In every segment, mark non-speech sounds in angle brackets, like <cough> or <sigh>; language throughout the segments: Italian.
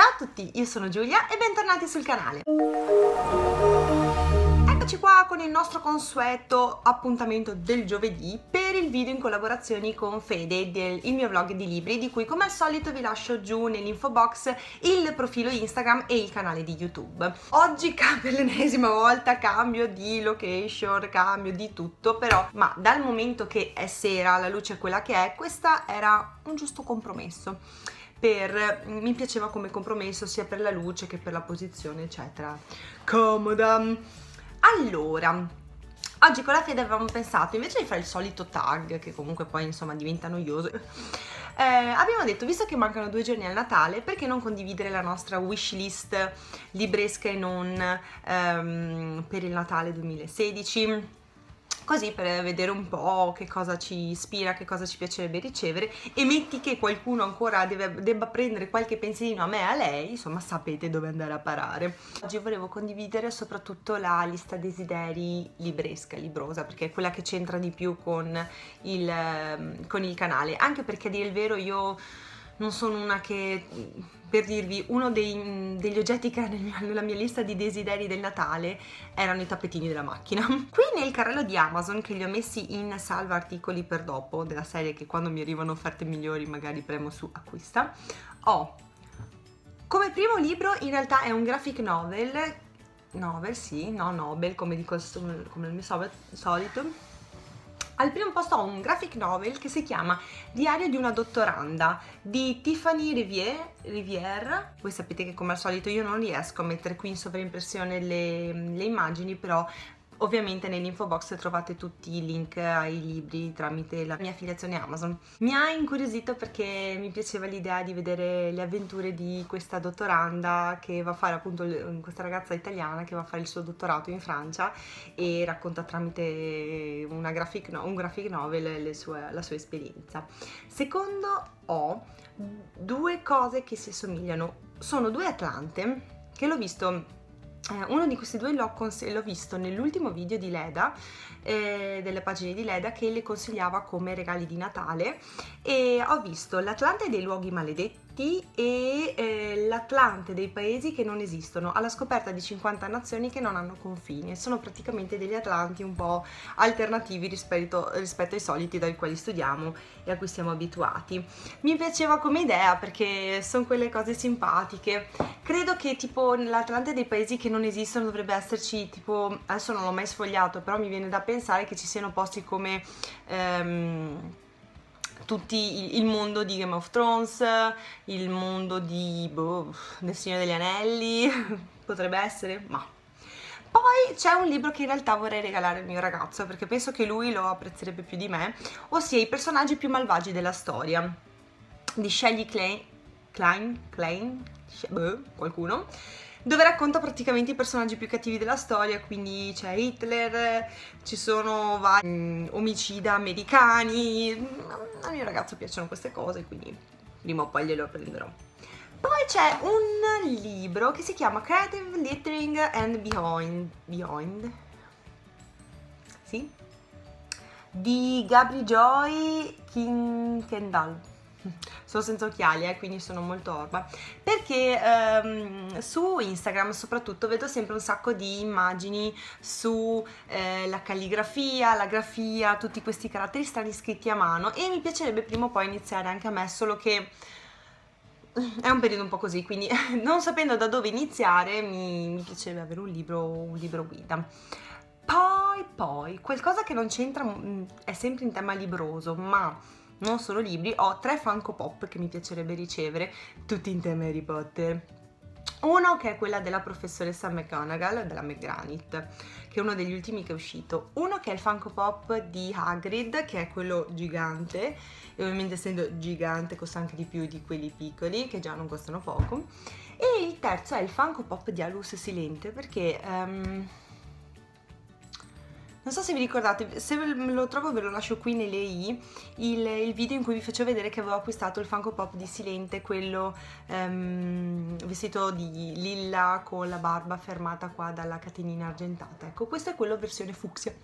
Ciao a tutti, io sono Giulia e bentornati sul canale. Eccoci qua con il nostro consueto appuntamento del giovedì per il video in collaborazione con Fede del il mio vlog di libri di cui come al solito vi lascio giù nell'info box il profilo Instagram e il canale di YouTube. Oggi <laughs> per l'ennesima volta cambio di location, cambio di tutto però ma dal momento che è sera, la luce è quella che è, questa era un giusto compromesso per, mi piaceva come compromesso sia per la luce che per la posizione eccetera. Comoda. Allora oggi con la Fede avevamo pensato invece di fare il solito tag che comunque poi insomma diventa noioso eh, abbiamo detto visto che mancano due giorni al Natale perché non condividere la nostra wishlist libresca e non ehm, per il Natale 2016 così per vedere un po' che cosa ci ispira, che cosa ci piacerebbe ricevere e metti che qualcuno ancora deve, debba prendere qualche pensierino a me e a lei, insomma sapete dove andare a parare. Oggi volevo condividere soprattutto la lista desideri libresca, librosa, perché è quella che c'entra di più con il, con il canale, anche perché a dire il vero io non sono una che per dirvi, uno dei, degli oggetti che era nella mia lista di desideri del Natale erano i tappetini della macchina. <laughs> Qui nel carrello di Amazon, che li ho messi in salva articoli per dopo, della serie che quando mi arrivano offerte migliori magari premo su acquista, ho come primo libro in realtà è un graphic novel, novel sì, no Nobel come dico come il mio solito, al primo posto ho un graphic novel che si chiama Diario di una dottoranda di Tiffany Riviere. Riviere. Voi sapete che come al solito io non riesco a mettere qui in sovraimpressione le, le immagini, però Ovviamente nell'info box trovate tutti i link ai libri tramite la mia affiliazione Amazon. Mi ha incuriosito perché mi piaceva l'idea di vedere le avventure di questa dottoranda che va a fare appunto questa ragazza italiana che va a fare il suo dottorato in Francia e racconta tramite graphic no, un graphic novel sue, la sua esperienza. Secondo ho due cose che si assomigliano. Sono due Atlante che l'ho visto eh, uno di questi due l'ho, l'ho visto nell'ultimo video di Leda, eh, delle pagine di Leda, che le consigliava come regali di Natale e ho visto l'Atlante dei luoghi maledetti e l'Atlante dei paesi che non esistono, alla scoperta di 50 nazioni che non hanno confini. Sono praticamente degli Atlanti un po' alternativi rispetto, rispetto ai soliti dai quali studiamo e a cui siamo abituati. Mi piaceva come idea perché sono quelle cose simpatiche. Credo che tipo nell'Atlante dei paesi che non esistono dovrebbe esserci tipo, adesso non l'ho mai sfogliato, però mi viene da pensare che ci siano posti come... Ehm, tutti il, mondo di Game of Thrones, il mondo di boh, del Signore degli Anelli, <laughs> potrebbe essere, ma. Poi c'è un libro che in realtà vorrei regalare al mio ragazzo perché penso che lui lo apprezzerebbe più di me, ossia i personaggi più malvagi della storia di Shelley Klein, Klein, Klein, boh, qualcuno dove racconta praticamente i personaggi più cattivi della storia, quindi c'è Hitler, ci sono vari um, omicida americani, al mio ragazzo piacciono queste cose, quindi prima o poi glielo prenderò. Poi c'è un libro che si chiama Creative Littering and Behind, Behind sì? di Gabri Joy King Kendall sono senza occhiali eh, quindi sono molto orba perché ehm, su Instagram soprattutto vedo sempre un sacco di immagini sulla eh, calligrafia, la grafia, tutti questi caratteri strani scritti a mano e mi piacerebbe prima o poi iniziare anche a me solo che è un periodo un po' così, quindi <laughs> non sapendo da dove iniziare mi, mi piacerebbe avere un libro, un libro guida. Poi, poi, qualcosa che non c'entra, mm, è sempre in tema libroso, ma non solo libri, ho tre Funko Pop che mi piacerebbe ricevere, tutti in tema Harry Potter. Uno che è quella della professoressa McGonagall, della McGranit, che è uno degli ultimi che è uscito. Uno che è il Funko Pop di Hagrid, che è quello gigante, e ovviamente essendo gigante costa anche di più di quelli piccoli, che già non costano poco. E il terzo è il Funko Pop di Alus Silente, perché... Um, non so se vi ricordate, se lo trovo ve lo lascio qui nelle i, il, il, video in cui vi faccio vedere che avevo acquistato il Funko Pop di Silente, quello um, vestito di lilla con la barba fermata qua dalla catenina argentata. Ecco, questo è quello versione fucsia.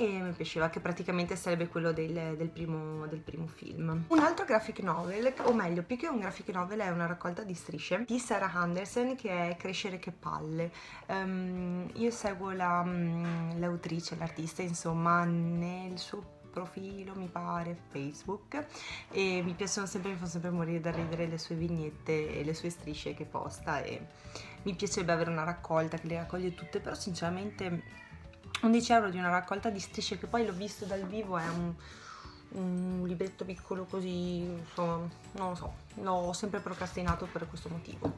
E mi piaceva che praticamente sarebbe quello del, del, primo, del, primo, film. Un altro graphic novel, o meglio più che un graphic novel è una raccolta di strisce di Sarah Anderson che è Crescere che palle. Um, io seguo um, l'autrice, l'artista insomma nel suo profilo, mi pare, Facebook e mi piacciono sempre, mi fanno sempre morire da ridere le sue vignette e le sue strisce che posta e mi piacerebbe avere una raccolta che le raccoglie tutte, però sinceramente 11 euro di una raccolta di strisce che poi l'ho visto dal vivo è un, un libretto piccolo così, insomma, non lo so, l'ho sempre procrastinato per questo motivo.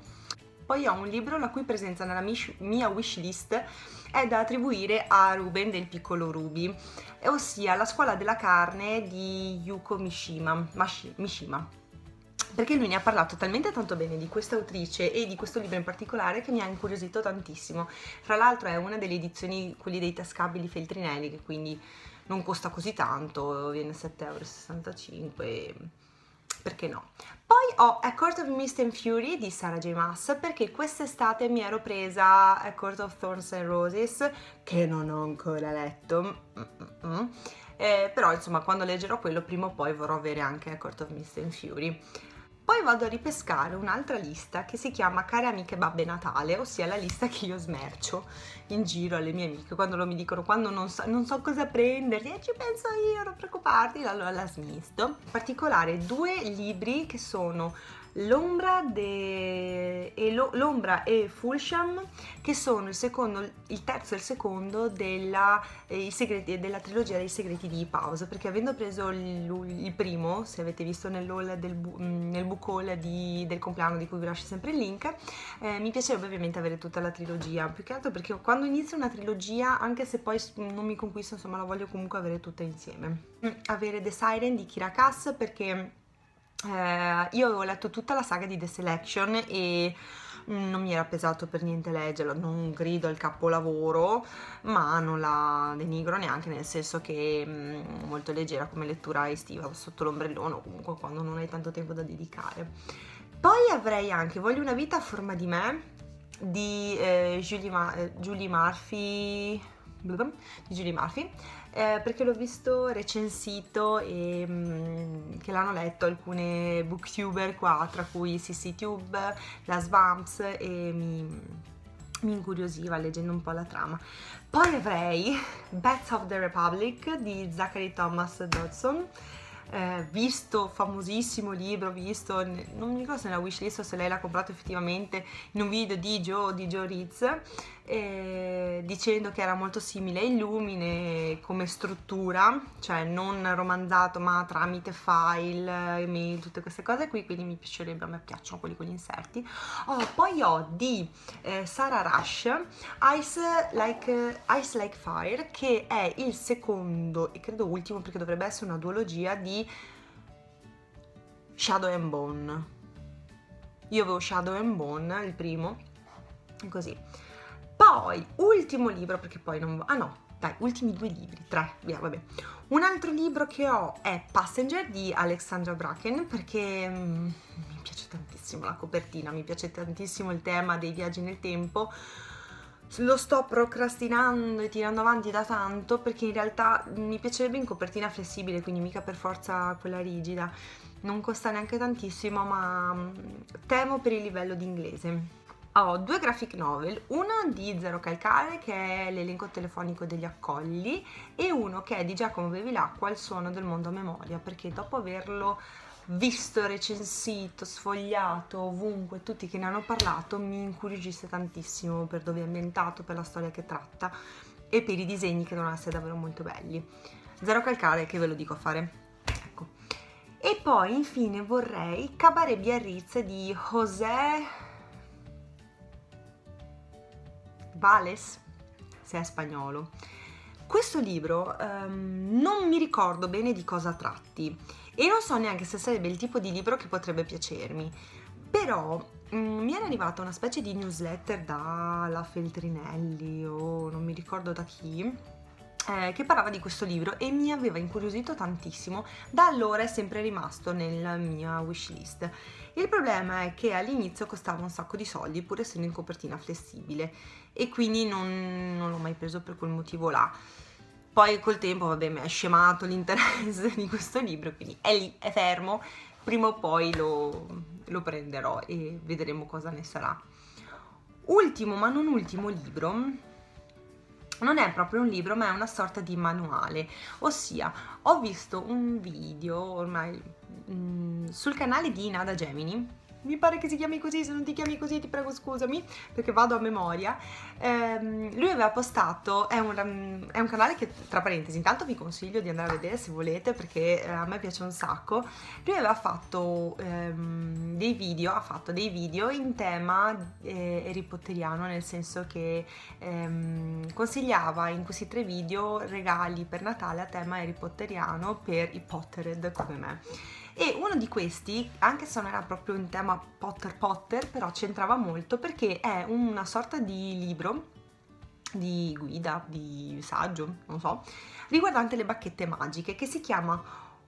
Poi ho un libro la cui presenza nella mia wishlist è da attribuire a Ruben del piccolo Ruby, ossia La scuola della carne di Yuko Mishima. Mashi, Mishima perché lui ne ha parlato talmente tanto bene di questa autrice e di questo libro in particolare che mi ha incuriosito tantissimo. Fra l'altro è una delle edizioni, quelli dei tascabili Feltrinelli, che quindi non costa così tanto, viene 7,65 euro perché no? Poi ho A Court of Mist and Fury di Sarah J. Maas perché quest'estate mi ero presa A Court of Thorns and Roses che non ho ancora letto. Eh, però insomma quando leggerò quello prima o poi vorrò avere anche A Court of Mist and Fury. Poi vado a ripescare un'altra lista che si chiama Care amiche Babbe Natale, ossia la lista che io smercio in giro alle mie amiche quando lo mi dicono quando non so, non so cosa prenderti, e ci penso io, non preoccuparti, allora la smisto. In particolare due libri che sono l'ombra, de... e lo... e Fulsham che sono il, secondo, il terzo e il secondo della, eh, segreti, della trilogia dei segreti di Pause perché avendo preso il, il primo se avete visto nell'haul del, mm, nel book haul di, del compleanno di cui vi lascio sempre il link eh, mi piacerebbe ovviamente avere tutta la trilogia più che altro perché quando inizio una trilogia anche se poi non mi conquisto insomma la voglio comunque avere tutta insieme. Mm, avere The Siren di Kira Kass perché eh, io avevo letto tutta la saga di The Selection e non mi era pesato per niente leggerlo, non grido al capolavoro, ma non la denigro neanche, nel senso che è mm, molto leggera come lettura estiva sotto l'ombrellone comunque quando non hai tanto tempo da dedicare. Poi avrei anche Voglio una vita a forma di me di eh, Julie, Ma- eh, Julie Murphy di Julie Murphy eh, perché l'ho visto recensito e mh, mm, che l'hanno letto alcune booktuber qua, tra cui CCTube, la Svamps e mi, mi incuriosiva leggendo un po' la trama. Poi avrei Bats of the Republic di Zachary Thomas Dodson eh, visto famosissimo libro, visto, non mi ricordo se nella wishlist o se lei l'ha comprato effettivamente in un video di Joe, di Joe Ritz, eh, dicendo che era molto simile a Illumine come struttura, cioè non romanzato ma tramite file, email, tutte queste cose qui, quindi mi piacerebbe, a me piacciono quelli con gli inserti. Oh, poi ho di eh, Sarah Rush Ice like, Ice like Fire, che è il secondo e credo ultimo perché dovrebbe essere una duologia di Shadow and Bone. Io avevo Shadow and Bone, il primo, così. Poi, ultimo libro, perché poi non... Ah no, dai, ultimi due libri, tre, via, vabbè. Un altro libro che ho è Passenger di Alexandra Bracken, perché mm, mi piace tantissimo la copertina, mi piace tantissimo il tema dei viaggi nel tempo. Lo sto procrastinando e tirando avanti da tanto perché in realtà mi piacerebbe in copertina flessibile, quindi mica per forza quella rigida. Non costa neanche tantissimo, ma mm, temo per il livello di inglese ho due graphic novel, uno di Zero Calcare che è l'elenco telefonico degli accogli e uno che è di Giacomo Bevilacqua, Il suono del mondo a memoria, perché dopo averlo visto, recensito, sfogliato ovunque, tutti che ne hanno parlato, mi incuriosisce tantissimo per dove è ambientato, per la storia che tratta e per i disegni che devono essere davvero molto belli. Zero Calcare che ve lo dico a fare. Ecco. E poi infine vorrei Cabaret Biarritz di José Vales, se è spagnolo. Questo libro um, non mi ricordo bene di cosa tratti e non so neanche se sarebbe il tipo di libro che potrebbe piacermi, però um, mi era arrivata una specie di newsletter dalla Feltrinelli o non mi ricordo da chi eh, che parlava di questo libro e mi aveva incuriosito tantissimo, da allora è sempre rimasto nella mia wishlist. Il problema è che all'inizio costava un sacco di soldi pur essendo in copertina flessibile e quindi non, non l'ho mai preso per quel motivo là. Poi col tempo, vabbè, mi è scemato l'interesse <laughs> di questo libro, quindi è lì, è fermo, prima o poi lo, lo prenderò e vedremo cosa ne sarà. Ultimo, ma non ultimo libro, non è proprio un libro, ma è una sorta di manuale, ossia ho visto un video ormai mh, mm, sul canale di Nada Gemini mi pare che si chiami così, se non ti chiami così ti prego scusami perché vado a memoria. Ehm, lui aveva postato, è un, è un, canale che tra parentesi intanto vi consiglio di andare a vedere se volete perché eh, a me piace un sacco. Lui aveva fatto ehm, dei video, ha fatto dei video in tema eh, Harry Potteriano nel senso che ehm, consigliava in questi tre video regali per Natale a tema Harry Potteriano per i Pottered come me e uno di questi, anche se non era proprio in tema Potter Potter, però c'entrava molto perché è una sorta di libro, di guida, di saggio, non so, riguardante le bacchette magiche che si chiama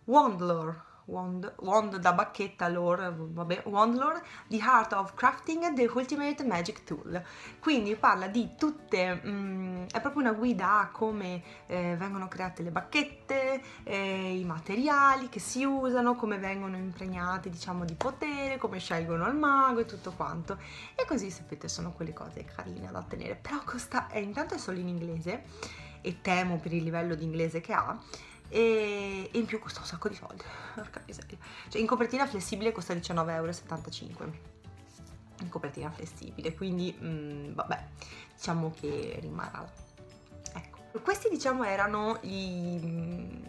Wandlore Wand, wand da bacchetta lore, vabbè, Wandlore, The Heart of Crafting, The Ultimate Magic Tool. Quindi parla di tutte, mm, è proprio una guida a come eh, vengono create le bacchette, eh, i materiali che si usano, come vengono impregnate, diciamo, di potere, come scelgono il mago e tutto quanto. E così sapete, sono quelle cose carine da tenere. Però costa, eh, intanto è solo in inglese e temo per il livello di inglese che ha e, in più costa un sacco di soldi, <laughs> porca miseria. Cioè in copertina flessibile costa 19,75 euro. In copertina flessibile, quindi mh, mm, vabbè, diciamo che rimarrà Ecco. Questi diciamo erano i,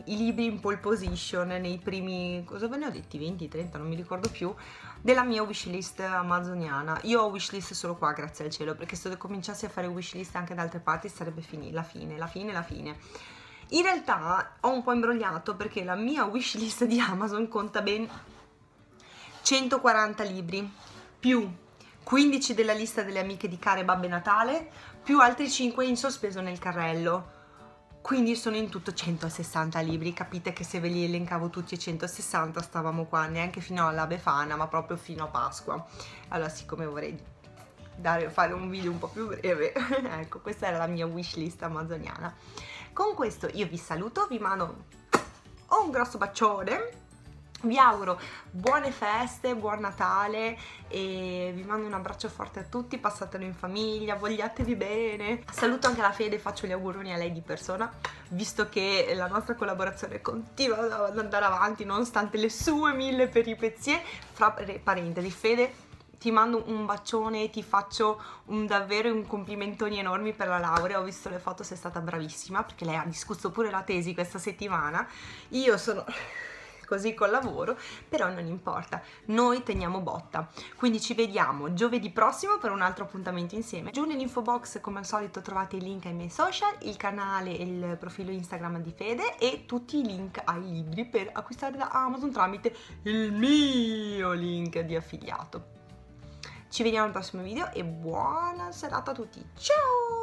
i, libri in pole position nei primi, cosa ve ne ho detti, 20, 30, non mi ricordo più, della mia wishlist amazoniana. Io ho wishlist solo qua, grazie al cielo, perché se cominciassi a fare wishlist anche da altre parti sarebbe finita, la fine, la fine, la fine. In realtà ho un po' imbrogliato perché la mia wishlist di Amazon conta ben 140 libri, più 15 della lista delle amiche di Care Babbe Natale, più altri 5 in sospeso nel carrello. Quindi sono in tutto 160 libri, capite che se ve li elencavo tutti e 160 stavamo qua neanche fino alla Befana, ma proprio fino a Pasqua. Allora, siccome vorrei dare, fare un video un po' più breve, <laughs> ecco, questa era la mia wishlist amazoniana. Con questo io vi saluto, vi mando un grosso bacione vi auguro buone feste, buon Natale e vi mando un abbraccio forte a tutti, passatelo in famiglia, vogliatevi bene. Saluto anche la Fede, faccio gli auguroni a lei di persona, visto che la nostra collaborazione continua ad andare avanti nonostante le sue mille peripezie. Fra parentesi, Fede ti mando un bacione ti faccio un, davvero un complimentoni enormi per la laurea, ho visto le foto, sei stata bravissima perché lei ha discusso pure la tesi questa settimana, io sono <laughs> così col lavoro, però non importa, noi teniamo botta. Quindi ci vediamo giovedì prossimo per un altro appuntamento insieme. Giù nell'info box come al solito trovate i link ai miei social, il canale e il profilo Instagram di Fede e tutti i link ai libri per acquistare da Amazon tramite il mio link di affiliato. Ci vediamo al prossimo video e buona serata a tutti. Ciao!